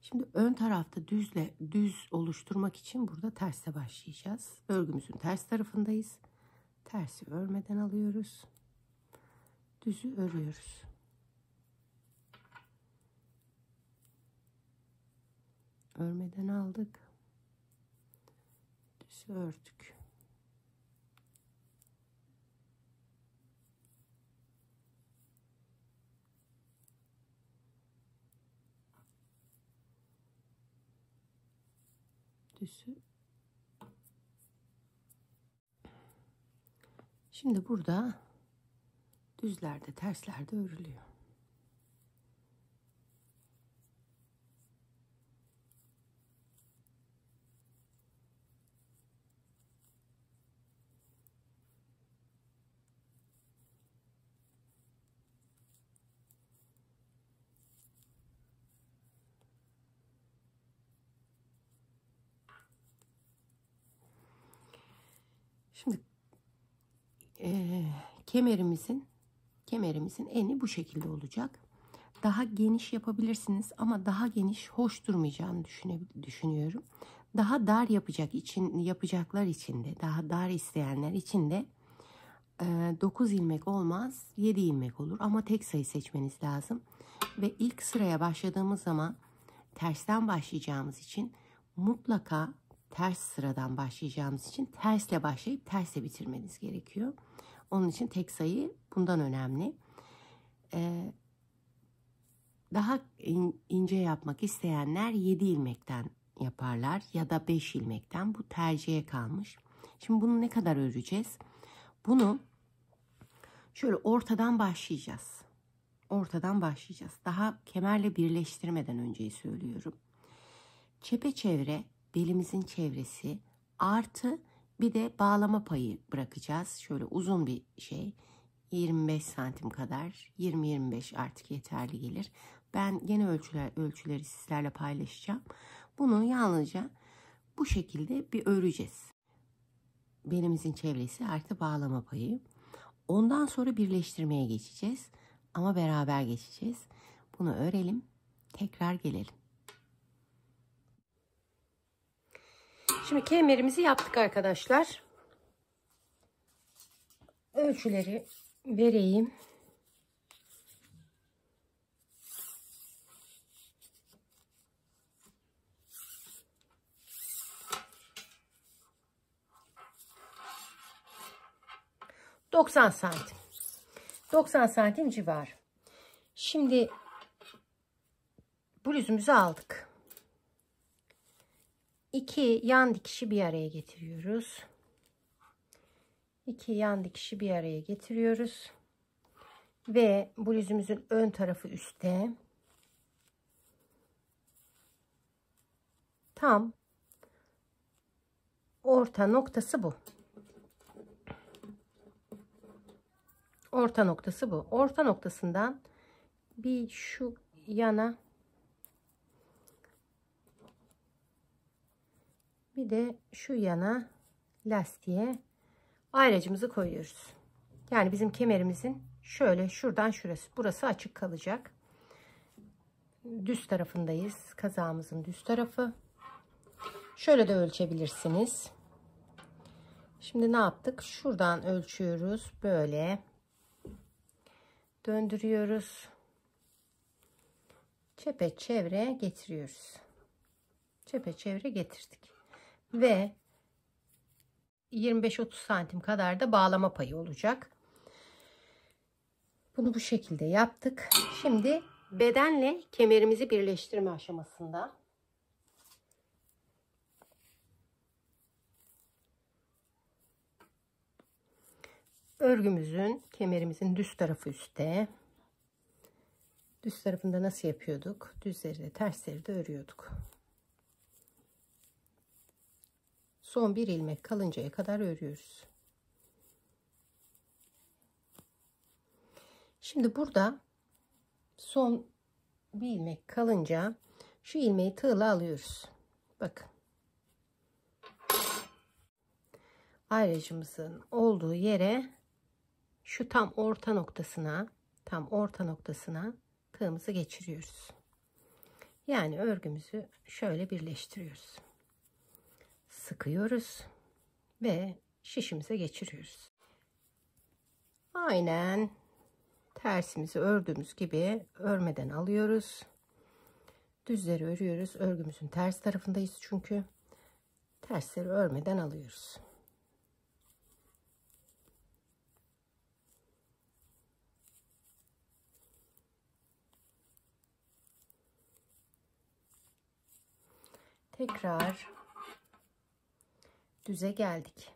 Şimdi ön tarafta düzle düz oluşturmak için burada terse başlayacağız. Örgümüzün ters tarafındayız. Tersi örmeden alıyoruz. Düzü örüyoruz. Örmeden aldık. Düzü ördük. Düzü Şimdi burada düzlerde, terslerde örülüyor. Şimdi e, kemerimizin kemerimizin eni bu şekilde olacak. Daha geniş yapabilirsiniz ama daha geniş hoş durmayacağını düşünüyorum. Daha dar yapacak için yapacaklar için de daha dar isteyenler için de e, 9 ilmek olmaz 7 ilmek olur ama tek sayı seçmeniz lazım. Ve ilk sıraya başladığımız zaman tersten başlayacağımız için mutlaka ters sıradan başlayacağımız için tersle başlayıp tersle bitirmeniz gerekiyor. Onun için tek sayı bundan önemli. Ee, daha in, ince yapmak isteyenler 7 ilmekten yaparlar ya da 5 ilmekten. Bu tercihe kalmış. Şimdi bunu ne kadar öreceğiz? Bunu şöyle ortadan başlayacağız. Ortadan başlayacağız. Daha kemerle birleştirmeden önceyi söylüyorum. Çepeçevre belimizin çevresi artı bir de bağlama payı bırakacağız. Şöyle uzun bir şey. 25 santim kadar 20-25 artık yeterli gelir. Ben gene ölçüler, ölçüleri sizlerle paylaşacağım. Bunu yalnızca bu şekilde bir öreceğiz. Belimizin çevresi artı bağlama payı. Ondan sonra birleştirmeye geçeceğiz. Ama beraber geçeceğiz. Bunu örelim. Tekrar gelelim. Şimdi kemerimizi yaptık arkadaşlar. Ölçüleri vereyim. Doksan santim. 90 santim civar. Şimdi bluzumuzu aldık. İki yan dikişi bir araya getiriyoruz. İki yan dikişi bir araya getiriyoruz. Ve bluzumuzun ön tarafı üstte. Tam orta noktası bu. Orta noktası bu. Orta noktasından bir şu yana bir de şu yana lastiğe ayracımızı koyuyoruz. Yani bizim kemerimizin şöyle şuradan şurası burası açık kalacak. Düz tarafındayız. Kazağımızın düz tarafı. Şöyle de ölçebilirsiniz. Şimdi ne yaptık? Şuradan ölçüyoruz. Böyle döndürüyoruz. Çepe çevre getiriyoruz. Çepe çevre getirdik. Ve 25-30 santim kadar da bağlama payı olacak. Bunu bu şekilde yaptık. Şimdi bedenle kemerimizi birleştirme aşamasında. Örgümüzün kemerimizin düz tarafı üstte. Düz tarafında nasıl yapıyorduk? Düzleri de tersleri de örüyorduk. Son bir ilmek kalıncaya kadar örüyoruz. Şimdi burada son bir ilmek kalınca şu ilmeği tığla alıyoruz. Bakın. Ayracımızın olduğu yere şu tam orta noktasına tam orta noktasına tığımızı geçiriyoruz. Yani örgümüzü şöyle birleştiriyoruz. Sıkıyoruz ve şişimize geçiriyoruz. Aynen tersimizi ördüğümüz gibi örmeden alıyoruz. Düzleri örüyoruz. Örgümüzün ters tarafındayız çünkü. Tersleri örmeden alıyoruz. Tekrar düze geldik.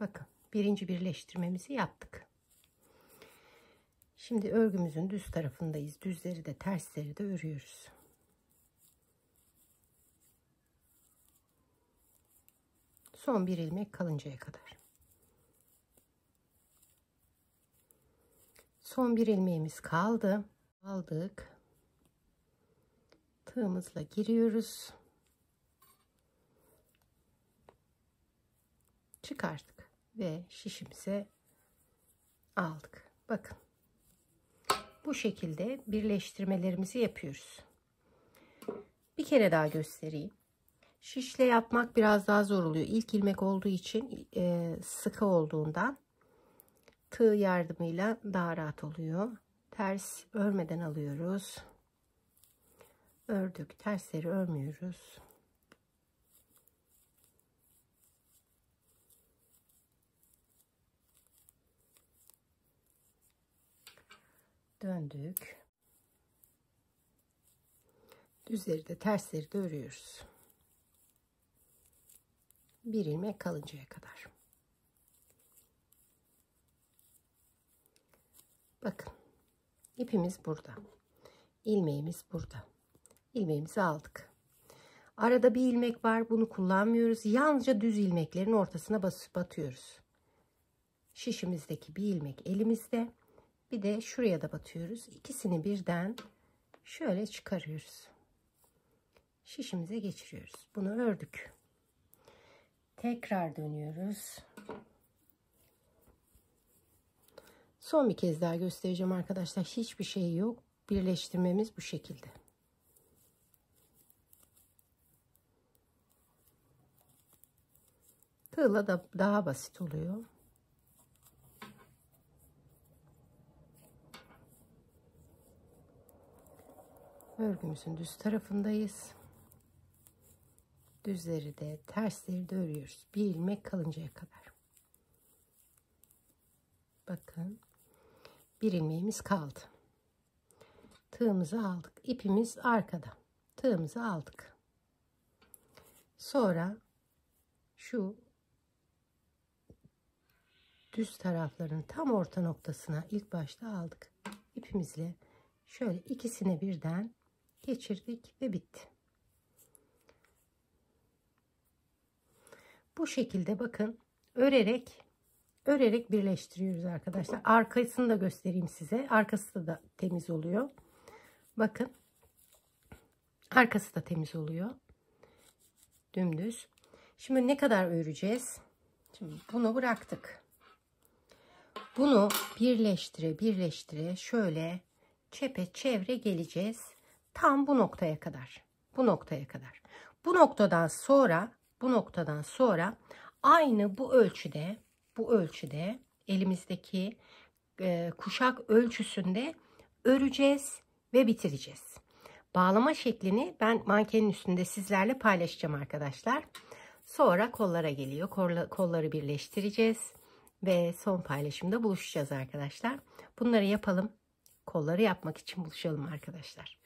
Bakın birinci birleştirmemizi yaptık. Şimdi örgümüzün düz tarafındayız. Düzleri de tersleri de örüyoruz. Son bir ilmek kalıncaya kadar. Son bir ilmeğimiz kaldı. Aldık tığımızla giriyoruz. Çıkarttık ve şişimize aldık. Bakın. Bu şekilde birleştirmelerimizi yapıyoruz. Bir kere daha göstereyim. Şişle yapmak biraz daha zor oluyor. İlk ilmek olduğu için e, sıkı olduğundan tığ yardımıyla daha rahat oluyor. Ters örmeden alıyoruz ördük tersleri örmüyoruz döndük Düzleri de tersleri de örüyoruz. Bir ilmek kalıncaya kadar. Bakın. ipimiz burada. ilmeğimiz burada. İlmeğimizi aldık. Arada bir ilmek var. Bunu kullanmıyoruz. Yalnızca düz ilmeklerin ortasına basıp batıyoruz. Şişimizdeki bir ilmek elimizde. Bir de şuraya da batıyoruz. İkisini birden şöyle çıkarıyoruz. Şişimize geçiriyoruz. Bunu ördük. Tekrar dönüyoruz. Son bir kez daha göstereceğim arkadaşlar. Hiçbir şey yok. Birleştirmemiz bu şekilde. Tığla da daha basit oluyor. Örgümüzün düz tarafındayız. Düzleri de tersleri de örüyoruz. Bir ilmek kalıncaya kadar. Bakın. Bir ilmeğimiz kaldı. Tığımızı aldık. İpimiz arkada. Tığımızı aldık. Sonra şu düz tarafların tam orta noktasına ilk başta aldık. İpimizle şöyle ikisine birden geçirdik ve bitti. Bu şekilde bakın örerek örerek birleştiriyoruz arkadaşlar. Arkasını da göstereyim size. Arkası da temiz oluyor. Bakın. Arkası da temiz oluyor. Dümdüz. Şimdi ne kadar öreceğiz? Şimdi bunu bıraktık. Bunu birleştire birleştire şöyle çepe çevre geleceğiz. Tam bu noktaya kadar. Bu noktaya kadar. Bu noktadan sonra bu noktadan sonra aynı bu ölçüde bu ölçüde elimizdeki e, kuşak ölçüsünde öreceğiz ve bitireceğiz. Bağlama şeklini ben mankenin üstünde sizlerle paylaşacağım arkadaşlar. Sonra kollara geliyor. kolları birleştireceğiz. Ve son paylaşımda buluşacağız arkadaşlar. Bunları yapalım. Kolları yapmak için buluşalım arkadaşlar.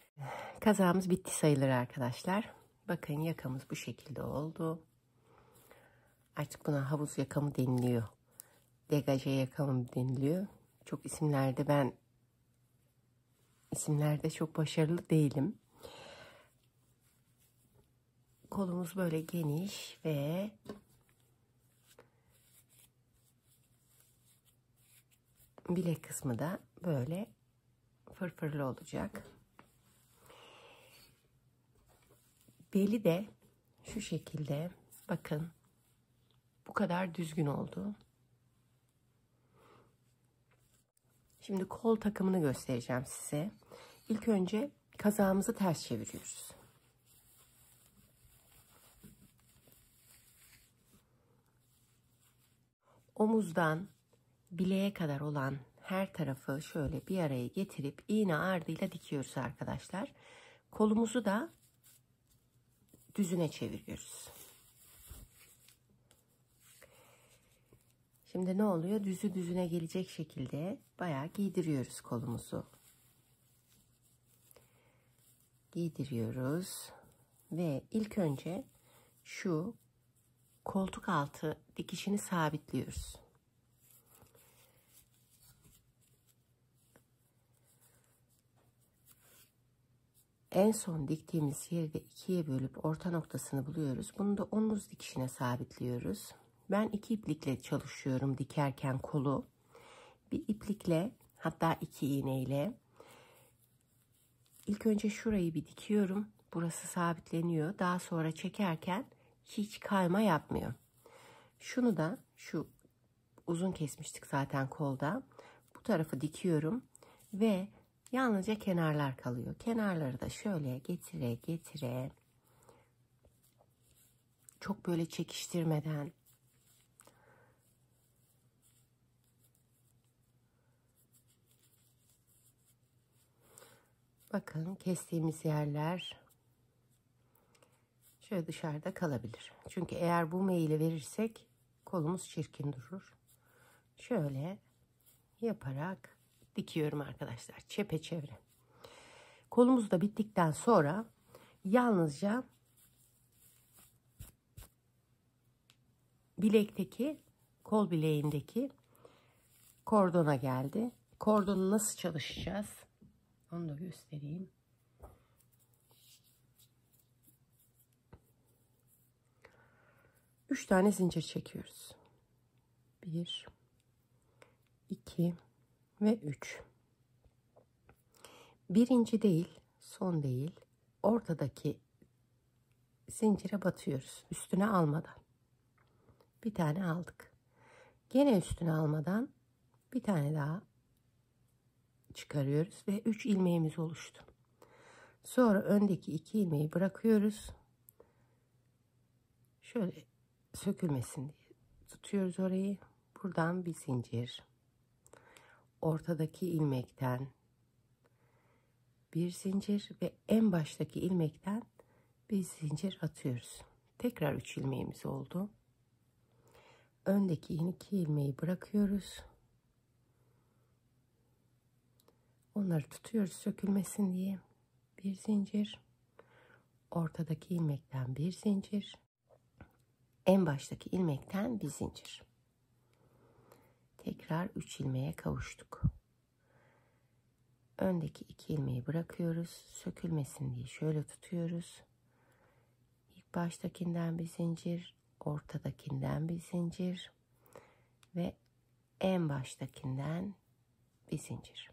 Kazağımız bitti sayılır arkadaşlar. Bakın yakamız bu şekilde oldu. Artık buna havuz yakamı deniliyor. Degaje yakamı deniliyor. Çok isimlerde ben isimlerde çok başarılı değilim. Kolumuz böyle geniş ve bilek kısmı da böyle fırfırlı olacak. Beli de şu şekilde bakın bu kadar düzgün oldu. Şimdi kol takımını göstereceğim size. İlk önce kazağımızı ters çeviriyoruz. Omuzdan bileğe kadar olan her tarafı şöyle bir araya getirip iğne ardıyla dikiyoruz arkadaşlar. Kolumuzu da düzüne çeviriyoruz. Şimdi ne oluyor? Düzü düzüne gelecek şekilde bayağı giydiriyoruz kolumuzu. Giydiriyoruz. Ve ilk önce şu koltuk altı dikişini sabitliyoruz. En son diktiğimiz yeri de ikiye bölüp orta noktasını buluyoruz. Bunu da omuz dikişine sabitliyoruz. Ben iki iplikle çalışıyorum dikerken kolu. Bir iplikle hatta iki iğneyle. İlk önce şurayı bir dikiyorum. Burası sabitleniyor. Daha sonra çekerken hiç kayma yapmıyor. Şunu da şu uzun kesmiştik zaten kolda. Bu tarafı dikiyorum ve Yalnızca kenarlar kalıyor. Kenarları da şöyle getire getire çok böyle çekiştirmeden Bakın kestiğimiz yerler şöyle dışarıda kalabilir. Çünkü eğer bu meyili verirsek kolumuz çirkin durur. Şöyle yaparak dikiyorum arkadaşlar. Çepeçevre. Kolumuz da bittikten sonra Yalnızca bilekteki kol bileğindeki kordona geldi. Kordonu nasıl çalışacağız? Onu da göstereyim. Üç tane zincir çekiyoruz. Bir, iki ve üç. Birinci değil, son değil. Ortadaki zincire batıyoruz. Üstüne almadan. Bir tane aldık. Gene üstüne almadan bir tane daha çıkarıyoruz ve 3 ilmeğimiz oluştu. Sonra öndeki 2 ilmeği bırakıyoruz. Şöyle sökülmesin diye tutuyoruz orayı. Buradan bir zincir. Ortadaki ilmekten bir zincir ve en baştaki ilmekten bir zincir atıyoruz. Tekrar 3 ilmeğimiz oldu. Öndeki iki ilmeği bırakıyoruz. Onları tutuyoruz sökülmesin diye. Bir zincir. Ortadaki ilmekten bir zincir. En baştaki ilmekten bir zincir. Tekrar 3 ilmeğe kavuştuk. Öndeki iki ilmeği bırakıyoruz. Sökülmesin diye şöyle tutuyoruz. İlk baştakinden bir zincir, ortadakinden bir zincir ve en baştakinden bir zincir.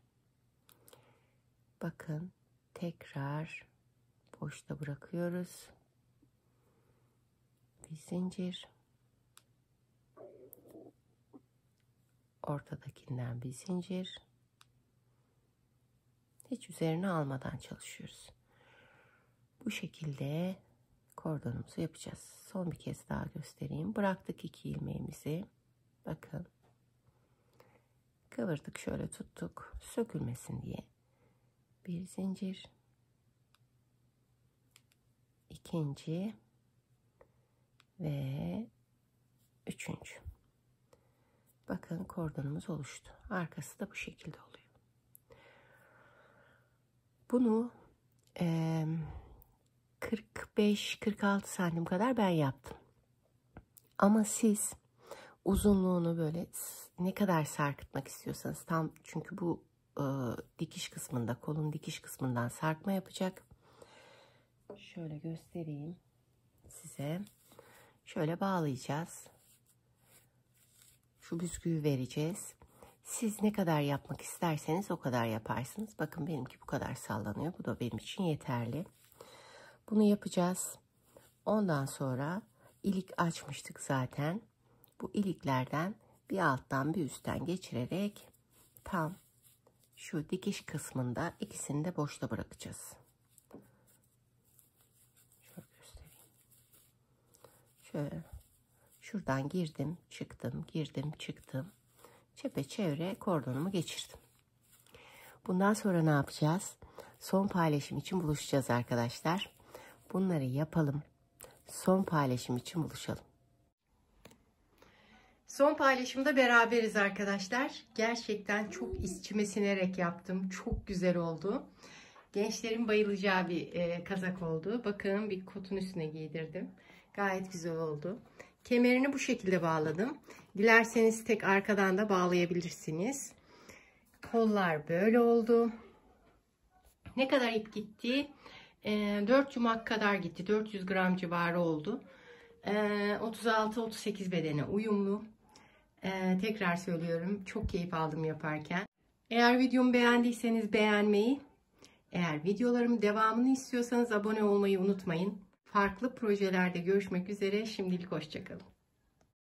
Bakın tekrar boşta bırakıyoruz. Bir zincir. Ortadakinden bir zincir. Hiç üzerine almadan çalışıyoruz. Bu şekilde kordonumuzu yapacağız. Son bir kez daha göstereyim. Bıraktık iki ilmeğimizi. Bakın. Kıvırdık şöyle tuttuk. Sökülmesin diye. Bir zincir. ikinci ve üçüncü. Bakın kordonumuz oluştu. Arkası da bu şekilde oluyor. Bunu e, 45-46 santim kadar ben yaptım. Ama siz uzunluğunu böyle ne kadar sarkıtmak istiyorsanız tam çünkü bu e, dikiş kısmında kolun dikiş kısmından sarkma yapacak. Şöyle göstereyim size. Şöyle bağlayacağız. Şu büzgüyü vereceğiz. Siz ne kadar yapmak isterseniz o kadar yaparsınız. Bakın benimki bu kadar sallanıyor. Bu da benim için yeterli. Bunu yapacağız. Ondan sonra ilik açmıştık zaten. Bu iliklerden bir alttan bir üstten geçirerek tam şu dikiş kısmında ikisini de boşta bırakacağız. Şöyle göstereyim. Şöyle şuradan girdim, çıktım, girdim, çıktım. Çepeçevre kordonumu geçirdim. Bundan sonra ne yapacağız? Son paylaşım için buluşacağız arkadaşlar. Bunları yapalım. Son paylaşım için buluşalım. Son paylaşımda beraberiz arkadaşlar. Gerçekten çok içime sinerek yaptım. Çok güzel oldu. Gençlerin bayılacağı bir e, kazak oldu. Bakın bir kotun üstüne giydirdim. Gayet güzel oldu. Kemerini bu şekilde bağladım. Dilerseniz tek arkadan da bağlayabilirsiniz. Kollar böyle oldu. Ne kadar ip gitti? E, 4 yumak kadar gitti. 400 gram civarı oldu. E, 36-38 bedene uyumlu. E, tekrar söylüyorum. Çok keyif aldım yaparken. Eğer videomu beğendiyseniz beğenmeyi, eğer videolarımın devamını istiyorsanız abone olmayı unutmayın. Farklı projelerde görüşmek üzere. Şimdilik hoşçakalın.